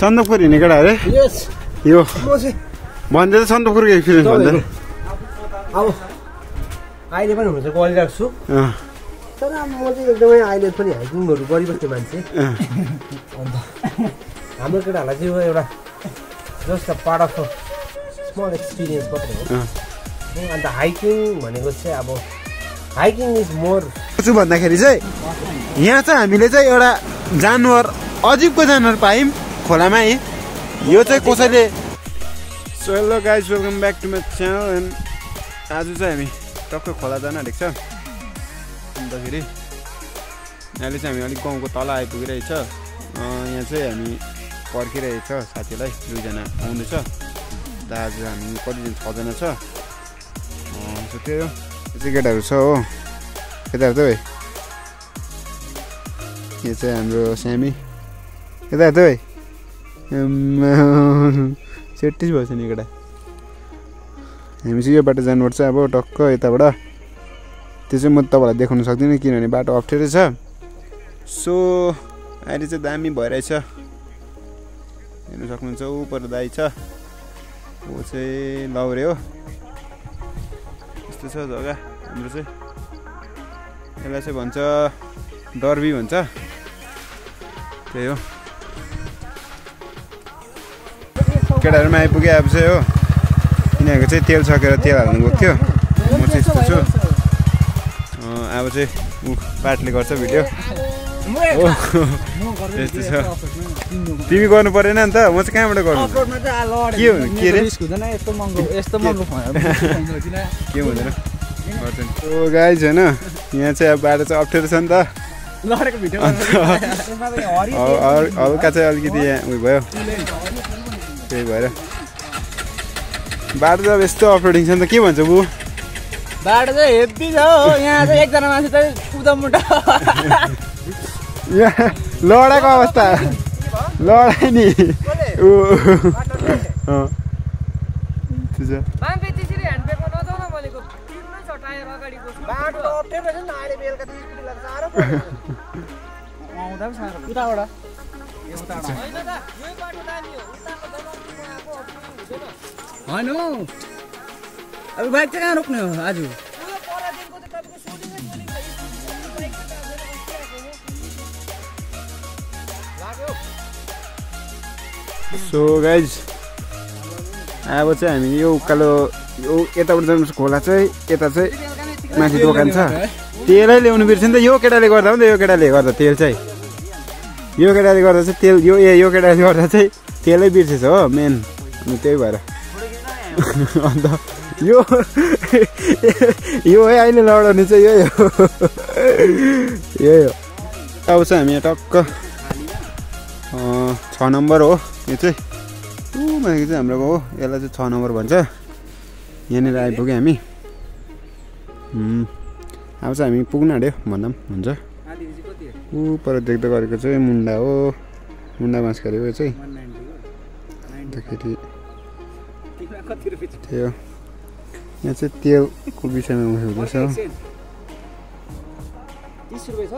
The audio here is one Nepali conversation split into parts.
सन्दकपुर हिँड्ने केटा अरे यो भन्दै त सन्दकपुरको एक्सपिरियन्स भन्दैन अब अहिले पनि हुन चाहिँ गरिरहेको छु तर म चाहिँ एकदमै अहिले पनि हाइकिङहरू गरिबस्ने मान्छे अन्त हाम्रो केटाहरूलाई चाहिँ एउटा just part of small experience मात्रै हो। अन्त हाइकिङ भनेको चाहिँ अब हाइकिङ इज मोर छु भन्दाखेरि चाहिँ यहाँ चाहिँ हामीले चाहिँ एउटा जानवर अजिबको जानवर पायौँ खोलामा है? यो चाहिँ कसैले so hello guys welcome back to my channel and आज चाहिँ हामी टक्क खोला जान आँटेको छ। अन्तखेरि अहिले चाहिँ हामी अलिक गाउँको तल आइपुगिरहेछ। अँ, यहाँ चाहिँ हामी पर्खिरहेको छ साथीलाई दुईजना आउँदैछ दाजु हामी कतिजना छजना छ। सो त्यही हो। चाहिँ केटाहरू छ हो। केटाहरू त भाइ? यो चाहिँ हाम्रो स्यामी। केटाहरू त भाइ? सेटिस भएछ नि केटा हामी चाहिँ यो बाटो जानुपर्छ अब टक्क यताबाट। त्यो चाहिँ म तपाईँलाई देखाउन सक्दिनँ किनभने बाटो अप्ठ्यारो छ। सो अहिले चाहिँ दामी भइरहेछ। हेर्नु सक्नुहुन्छ ऊ पर दाई छ। ऊ चाहिँ लौरे हो। यस्तो छ जग्गा हाम्रो चाहिँ। यसलाई चाहिँ भन्छ डर्बी भन्छ। त्यही हो। आइपुग्यो अब चाहिँ हो। यिनीहरूको चाहिँ तेल सकेर तेल हाल्नु गएको थियो। म चाहिँ यस्तो छु। अब चाहिँ ऊ पाठले गर्छ भिडियो। हो यस्तो छ। तिमी गर्नु परेन नि त। म चाहिँ कहाँबाट गर्नु? के हुनु? के अरे के हुँदैन? ओ गाइज होइन। यहाँ चाहिँ अब बाटो चाहिँ अप्ठ्यारो छ नि त। हल्का चाहिँ अलिकति यहाँ उयो भयो। त्यही भएर। बाटो चाहिँ अब यस्तो अपरेटिङ छ नि त के भन्छ बु? बाटो चाहिँ हेभी छ हो यहाँ चाहिँ एकजना मान्छे चाहिँ कुदामुटा यहाँ लडाको अवस्था। लडाइ नि। ऊ। त त उताबाट। होइन। अब बाइक चाहिँ कहाँ रोक्ने हो आज? सो गाइज अब चाहिँ हामी यो उकालो यो यताबाट जानुपर्छ खोला चाहिँ यता चाहिँ माथि दोकान छ। तेलै ल्याउनु बिर्छ नि त यो केटाले गर्दा हो नि त यो केटाले गर्दा तेल चाहिँ। यो केटाले गर्दा चाहिँ तेल यो ए यो केटाले गर्दा चाहिँ तेलै बिर्सेछ हो मेन अनि त्यही भएर अन्त यो यो है अहिले लडाउने चाहिँ यही हो। यही हो। अब चाहिँ हामी यहाँ टक्क छ नम्बर हो। यो चाहिँ ऊ माथि चाहिँ हाम्रो हो। यसलाई चाहिँ छ नम्बर भन्छ। यहाँनिर आइपुग्यो हामी। अब चाहिँ हामी पुग्नु आँट्यो भन्दा पनि हुन्छ। ऊ पर देख्दै गरेको चाहिँ मुन्डा हो। मुन्डा बाँसखारी हो यो चाहिँ अन्तखेरि त्यही हो। यहाँ चाहिँ तेलको विषयमा उयो हुँदैछ। तिस रुपियाँ छ?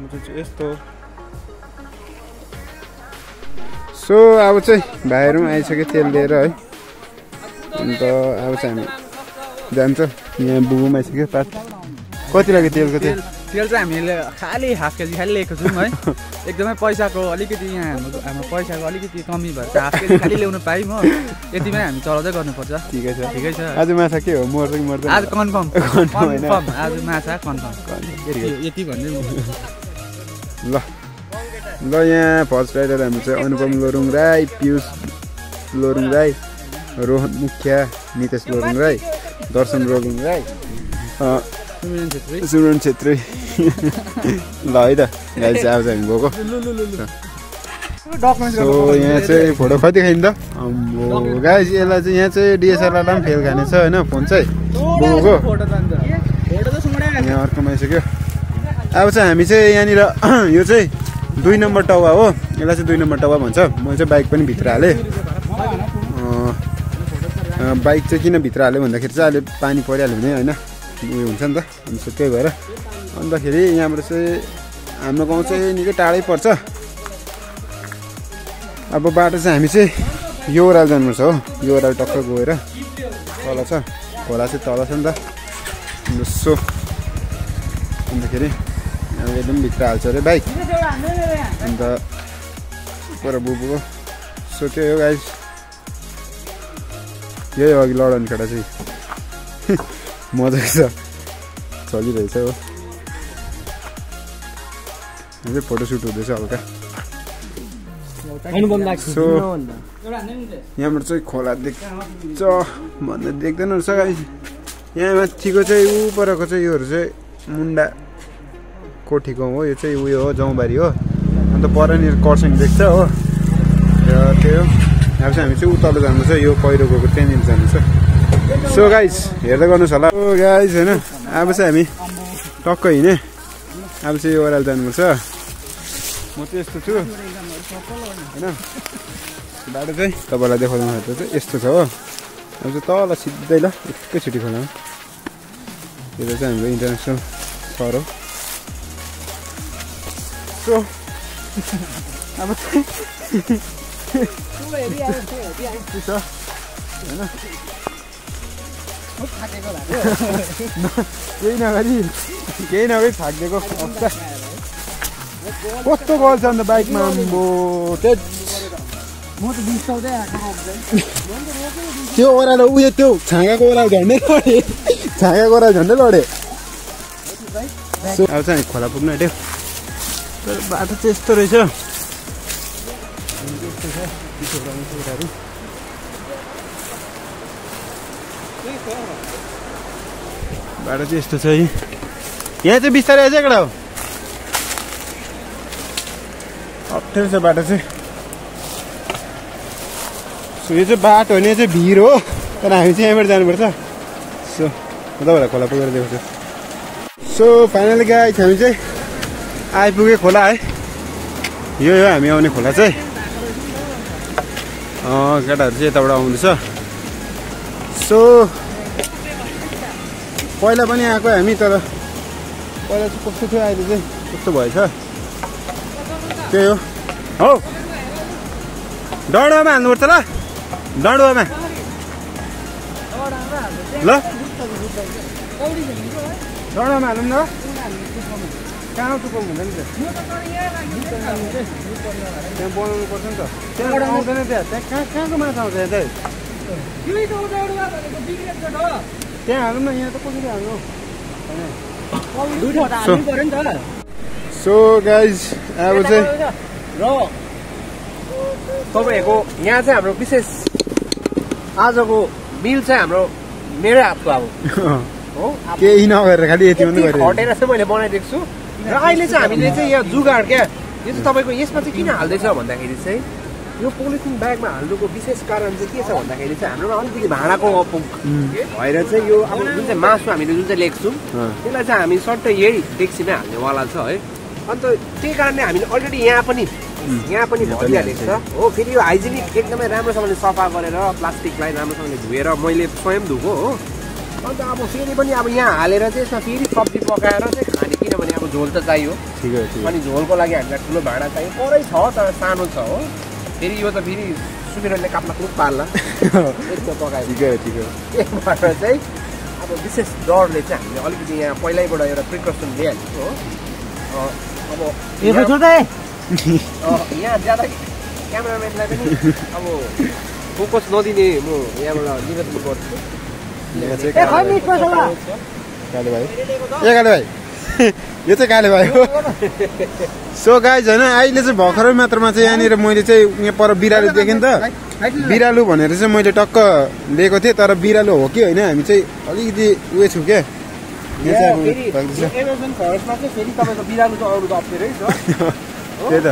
म चाहिँ यस्तो सो अब चाहिँ भाइहरू पनि आइसक्यो तेल लिएर है। अन्त अब चाहिँ हामी जान्छ। यहाँ बुबु पनि आइसक्यो पात कति लाग्यो तेलको तेल तेल चाहिँ हामीले खालि हाफ केजी खालि लिएको छौँ है। एकदमै पैसाको अलिकति यहाँ हाम्रो हाम्रो पैसाको अलिकति कमी भएर चाहिँ हाफ केजी खालि ल्याउनु पायौँ हो यतिमै हामी चलाउँदै गर्नुपर्छ। ठिकै छ। ठिकै छ। आज माछा के हो? मर्छ कि आज कन्फर्म। कन्फर्म आज माछा कन्फर्म। यति भन्दै ल। ल यहाँ फर्स्ट राइडर हाम्रो चाहिँ अनुपम लोरुङ राई पियुष लोरुङ राई रोहन मुखिया नितेश लोरुङ राई दर्शन लोरुङ राई। सुमिरन छेत्री ल है त गाई चाहिँ आज हामी गएको सो यहाँ चाहिँ फोटो कति खाइन् त? अम्बो गाई यसलाई चाहिँ यहाँ चाहिँ डिएसएलआर पनि फेल खाने छ होइन? फोन चाहिँ सुँगडा यहाँ अर्कोमा आइसक्यो। अब चाहिँ हामी चाहिँ यहाँनिर यो चाहिँ दुई नम्बर टाउवा हो। यसलाई चाहिँ दुई नम्बर टाउवा भन्छ। मैले चाहिँ बाइक पनि भित्र हालेँ। बाइक चाहिँ किन भित्र हाल्यो भन्दाखेरि चाहिँ अहिले पानी परिहाल्यो भने होइन? उयो हुन्छ नि त। अनि सो त्यही भएर अन्तखेरि यहाँबाट चाहिँ हाम्रो गाउँ चाहिँ निकै टाढै पर्छ। अब बाटो चाहिँ हामी चाहिँ यो ओह्रालो जानुपर्छ हो। यो ओह्रालो टक्क गएर तल छ। खोला चाहिँ तल छ नि त। जसो अन्तखेरि अब एकदम भित्र हाल्छ अरे बाइक अन्त पर बुबुको। सो त्यही हो गाइस यही हो अघि लडन केटा चाहिँ। मजाको छ चलिरहेछ हो अझै फोटोसुट हुँदैछ हल्का सो यहाँबाट चाहिँ खोला देख्छ भन्दा देख्दैन रहेछ गाइस यहाँ माथिको चाहिँ ऊ परको चाहिँ योहरू चाहिँ मुन्डा कोठी गाउँ हो यो चाहिँ उयो हो जौबारी हो अन्त परनिर कर्सियङ देख्छ हो र त्यही हो अब चाहिँ हामी चाहिँ उतल्लो जानु छ यो पहिरो गएको त्यहाँनिर जानु छ सो गाइस हेर्दै गर्नुहोस् होला। ओ गाइस होइन अब चाहिँ हामी टक्क हिँडेँ अब चाहिँ यो ओह्रालो जानुपर्छ म चाहिँ यस्तो छु। होइन बाटो चाहिँ तपाईँलाई देखाउनु भएको चाहिँ यस्तो छ हो। अब चाहिँ तल सिधै ल एकैचोटि खोलामा यो चाहिँ हाम्रो इन्टरनेसनल सर हो। सो अब चाहिँ होइन। केही नगरी केही नगरी थाकिदिएको अवस्था। कस्तो गल्छ अन्त बाइकमा? आम्बो त्यो ओह्रालो उयो त्यो छाँगाको ओह्रालो झन्डै लडे। छाँगाको ओह्रालो झन्डै लडे। अब चाहिँ खोला पुग्नु आँट्यो। तर बाटो चाहिँ यस्तो रहेछ यस्तो छ पिछोडा पिछोडाहरू बाटो चाहिँ यस्तो छ है यहाँ चाहिँ बिस्तारै आएछ कडा हो अप्ठ्यारो छ बाटो चाहिँ सो यो चाहिँ बाटो यो चाहिँ भिर हो. तर हामी चाहिँ यहाँबाट जानुपर्छ सो म तपाईँलाई खोला पुगेर देखाउँछु सो फाइनली गाई हामी चाहिँ आइपुगे खोला है यो हो हामी आउने खोला चाहिँ केटाहरू चाहिँ यताबाट आउँदैछ सो पहिला पनि आएको हामी तर पहिला चाहिँ कस्तो थियो अहिले चाहिँ कस्तो भएछ? त्यही हो। हौ। डडुवामा हाल्नुपर्छ ल। डडुवामा ल। डडुवामा हालौँ न। कहाँ टुपाउनु हुँदैन त्यहाँ बनाउनु पर्छ नि त। त्यहाँ आउँदैन त्यहाँ। त्यहाँ कहाँ कहाँको माछा आउँछ यहाँ चाहिँ? त्यहाँ हालौँ न यहाँ त कसरी हाल्नु सो गाइज अब चाहिँ र तपाईँहरूको यहाँ चाहिँ हाम्रो विशेष आजको मिल चाहिँ हाम्रो मेरै हातको अब हो केही नगरेर खालि यति खटेर चाहिँ मैले बनाइदिएको छु र अहिले चाहिँ हामीले चाहिँ यहाँ जुगाड क्या यो चाहिँ तपाईँको यसमा चाहिँ किन हाल्दैछ भन्दाखेरि चाहिँ यो पोलिथिन ब्यागमा हाल्नुको विशेष कारण चाहिँ के छ भन्दाखेरि चाहिँ हाम्रोमा अलिकति भाँडाको अपुग भएर चाहिँ यो अब जुन चाहिँ मासु हामीले जुन चाहिँ लेख्छौँ त्यसलाई चाहिँ हामी सट्टै यही डेक्सीमै हाल्नेवाला छ है। अन्त त्यही कारणले हामीले अलरेडी यहाँ पनि यहाँ पनि भइहालेको छ। हो फेरि यो हाइजेनिक एकदमै राम्रोसँगले सफा गरेर प्लास्टिकलाई राम्रोसँगले धोएर मैले स्वयं धोएको हो। अन्त अब फेरि पनि अब यहाँ हालेर चाहिँ यसमा फेरि सब्जी पकाएर चाहिँ खाने किनभने अब झोल त चाहियो। अनि झोलको लागि हामीलाई ठुलो भाँडा चाहियो। परै छ तर सानो छ हो। फेरि यो त फेरि सुमिरनले काप्ला कुप पार्ला यस्तो पकायो ठिकै हो ठिकै हो एकबाट चाहिँ अब विशेष डरले चाहिँ हामीले अलिकति यहाँ पहिल्यैबाट एउटा प्रिकसन लिइहालेको हो अब यहाँ- ज्यादा क्यामेराम्यानलाई पनि अब फोकस नदिने म यहाँबाट निवेदन गर्छु भाइ ए भाइ यो चाहिँ काले भाइ हो। सो गाइज होइन अहिले चाहिँ भर्खरै मात्रामा चाहिँ यहाँनिर मैले चाहिँ यहाँ पर बिरालो देखेँ नि त। बिरालो भनेर चाहिँ मैले टक्क लिएको थिएँ तर बिरालो हो कि होइन हामी चाहिँ अलिकति उयो छु क्या? त्यही त।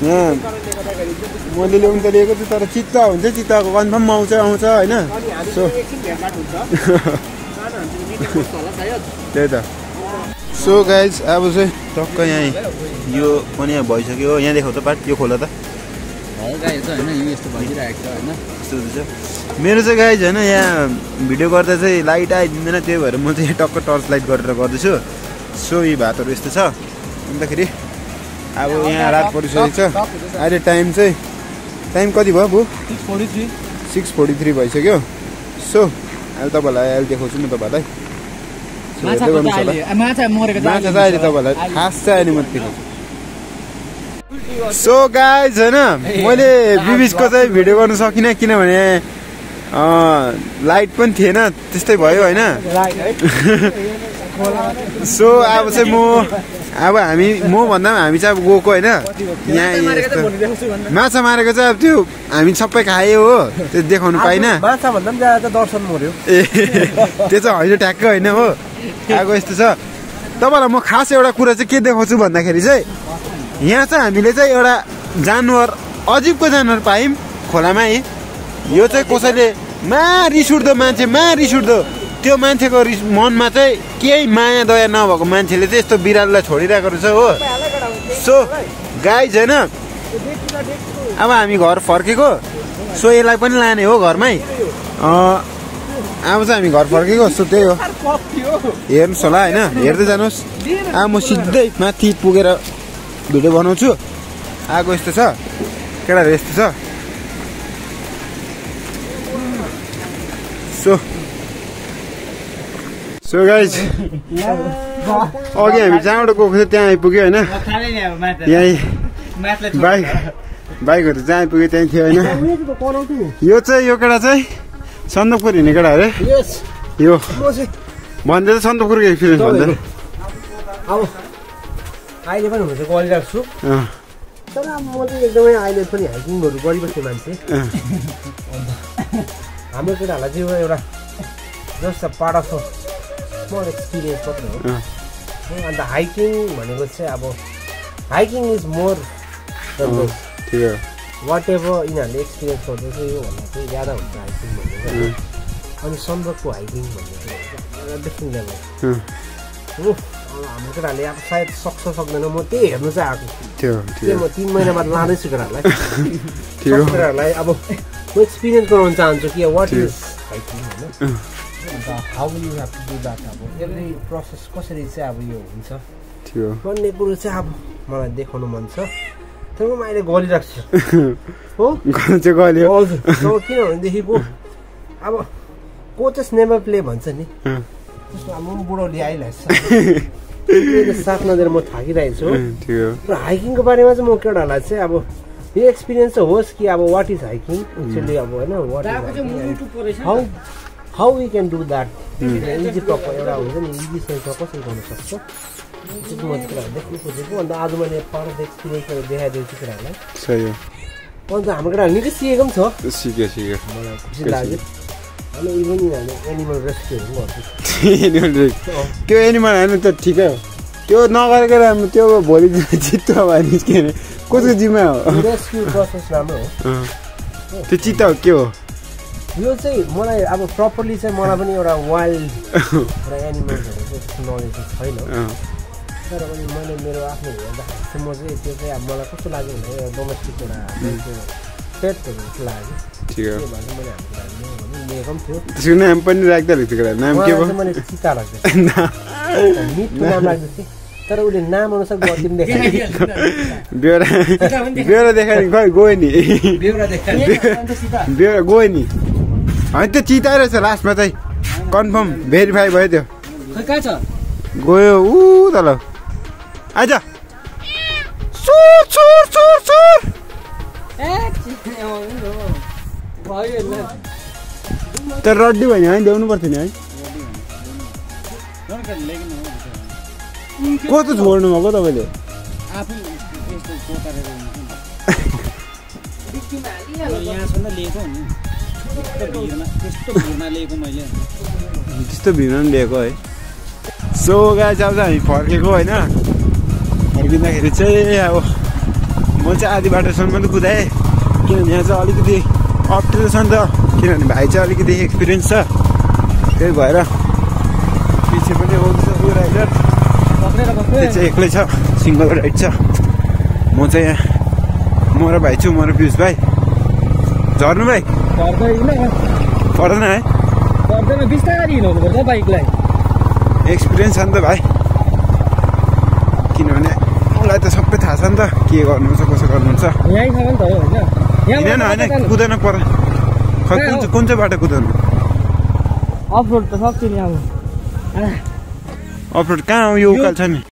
मैले ल्याउनु त लिएको छु तर चित्ता हुन्छ चित्ताको कन्फर्म आउँछ आउँछ होइन? सो त्यही त। सो गाइज अब चाहिँ टक्क यहाँ यो पनि भइसक्यो यहाँ देखाउ त पार्ट यो खोला त? मेरो चाहिँ गाइज होइन यहाँ भिडियो गर्दा चाहिँ लाइट आइदिँदैन त्यही भएर म चाहिँ यहाँ टक्क टर्च लाइट गरेर गर्दैछु। सो यी भातहरू यस्तो छ। अन्तखेरि अब यहाँ रात परिसकेको छ। अहिले टाइम चाहिँ टाइम कति भयो बु? Six forty three. भइसक्यो। सो अहिले तपाईँहरूलाई अहिले देखाउँछु म तपाईँहरूलाई। माछा चाहिँ अहिले तपाईँहरूलाई खास चाहिँ अहिले म देखाउँछु। सो गाइज होइन मैले बिबिचको चाहिँ भिडियो गर्नु सकिनँ किनभने लाइट पनि थिएन त्यस्तै भयो होइन। सो अब चाहिँ म अब हामी म भन्दा पनि हामी चाहिँ अब गएको होइन। यहाँ माछा मारेको चाहिँ अब त्यो हामी सबै खायो हो त्यो देखाउनु पाइनँ। माछा भन्दा पनि दर्शन मऱ्यो। ए त्यो चाहिँ होइन ट्याक्कै होइन हो। आएको यस्तो छ। तपाईँलाई म खास एउटा कुरा चाहिँ के देखाउँछु भन्दाखेरि चाहिँ यहाँ चाहिँ हामीले चाहिँ एउटा जानवर अजिबको जानवर पायौँ खोलामा। है यो चाहिँ कसैले मा रिस उठ्दो मान्छे मा रिस उठ्दो त्यो मान्छेको रिस मनमा चाहिँ केही माया दया नभएको मान्छेले चाहिँ यस्तो बिरालोलाई छोडिरहेको रहेछ हो। सो गाई छैन अब हामी घर फर्केको सो यसलाई पनि लाने हो घरमै। अब चाहिँ हामी घर फर्केको सो त्यही हो। हेर्नुहोस् होला होइन हेर्दै जानुहोस्। अब म सिधै माथि पुगेर भिडियो बनाउँछु। आएको यस्तो छ केटाहरू यस्तो छ। सो सो गाइज अघि हामी जहाँबाट गएको थियो त्यहाँ आइपुग्यो होइन यहीँ बाइक बाइकहरू जहाँ आइपुग्यो त्यहीँ थियो होइन यो चाहिँ यो केटा चाहिँ सन्दकपुर हिँड्ने केटा अरे यो। भन्दै चाहिँ सन्दकपुरको एक्सपिरियन्स भन्दैन अब अहिले पनि हुन चाहिँ गरिरहेको छु अँ, तर अब म चाहिँ एकदमै अहिले पनि हाइकिङहरू गरिबस्ने मान्छे। हाम्रो केटाहरूलाई चाहिँ एउटा just part of small experience मात्रै हो। अन्त हाइकिङ भनेको चाहिँ अब hiking is more whatever यिनीहरूले एक्सपिरियन्स गर्दै चाहिँ योभन्दा चाहिँ ज्यादा हुन्छ हाइकिङ भनेको अनि सन्दकको हाइकिङ भन्ने चाहिँ डिफ्रेन्ट लेभल हो अब हाम्रो केटाहरूले अब सायद सक्छ सक्दैन। म त्यही हेर्नु चाहिँ आएको हो म तिन महिना बाद लाँदैछु केटाहरूलाई? केटाहरूलाई अब म एक्सपिरियन्स गराउन चाहन्छु कि वाट इज हाइकिङ होइन अन्त how you have to do that अब? एभ्री प्रोसेस कसरी चाहिँ अब यो हुन्छ? ठिक हो भन्ने कुरो चाहिँ अब मलाई देखाउनु मन छ। तर म अहिले गरिरहेको छु। हो? किनभनेदेखि पो अब कोचेस नेभर प्ले भन्छ नि। अँ, त्यस्तो अब म बुढौली आइरहेको छ साथ नदिएर म थाकिरहेको छु र हाइकिङको बारेमा चाहिँ म केटाहरूलाई चाहिँ अब यो एक्सपिरियन्स चाहिँ होस् कि अब वाट इज हाइकिङ एक्चुली अब होइन what how how we can do that easy proper एउटा हुन्छ नि इजी सेन्समा कसरी गर्नु सक्छ त्यो चाहिँ म चाहिँ केटाहरू देख्नु खोजेको अन्त आज मैले पार्ट एक्सपिरियन्सहरू देखाइदिएको छु सही हो अन्त हाम्रो केटाहरू निकै सिकेको पनि छ सिक्यो सिक्यो मलाई खुसी लाग्यो अनि इभन यिनीहरूले एनिमल रेस्क्युहरू पनि गर्छ त्यो एनिमल होइन त ठिकै हो त्यो नगरेको राम्रो त्यो भोलि चित्त भयो निस्क्यो भने कसको जिम्मा हो रेस्क्यु प्रोसेस राम्रो हो त्यो चित्त हो के हो यो चाहिँ मलाई अब प्रपरली चाहिँ मलाई पनि एउटा वाइल्ड एउटा एनिमल्सहरू चाहिँ नलेज छैन। तर पनि मैले मेरो आफ्नो हेर्दाखेरि चाहिँ म चाहिँ त्यो चाहिँ अब मलाई कस्तो लाग्यो भने एउटा डोमेस्टिक एउटा पेटहरू जस्तो लाग्यो। ठिक हो। त्यही भएर चाहिँ मैले हाम्रो लागि भने लिएको पनि थियो। त्यसको नाम पनि राख्दा रहेछ केटा नाम के उहाँलाई भयो? चाहिँ मैले चिता लाग्दै मिठो नाम लाग्दै थियो तर उसले नाम अनुसार पनि बेहोरा देखायो नि खै गयो नि। बेहोरा गयो नि। होइन त्यो चिताइ रहेछ लास्टमा चाहिँ कन्फर्म भेरिफाई भयो त्यो कहाँ छ? गयो ऊ तल। आइज चोर चोर चोर चोर तर रड्डी भयो नि है ल्याउनु पर्थ्यो नि है। कस्तो छोड्नु भएको तपाईँले? यहाँसम्म लिएको नि। त्यस्तो भिडमा लिएको पनि ल्याएको है। सो गाई चाहिँ अब हामी फर्केको होइन। फर्किँदाखेरि चाहिँ अब म चाहिँ आधी बाटोसम्म मात्रै कुदाएँ। किनभने यहाँ चाहिँ अलिकति अप्ठ्यारो छ नि त। किनभने भाइ चाहिँ अलिकति एक्सपिरियन्स छ। त्यही भएर पछि पनि आउँदैछ ऊ राइडर त्यो चाहिँ एक्लै छ सिङ्गल राइड छ। म चाहिँ यहाँ म र भाइ छु म र पियुष भाइ। झर्नु भाइ। पर्दैन है। पर्दैन बिस्तारै हिँड्नु पर्छ बाइकलाई। एक्सपिरियन्स छ नि त भाइ। किनभने मलाई त सबै थाहा छ नि त के गर्नुहुन्छ कसो गर्नुहुन्छ। यहीँसम्म त हो होइन? होइन कुदेन पर। खै कुन चाहिँ कुन चाहिँ बाटो कुदाउनु अफ रोड त सक्छु नि अब। अफरोड कहाँ यो उकाल छ नि।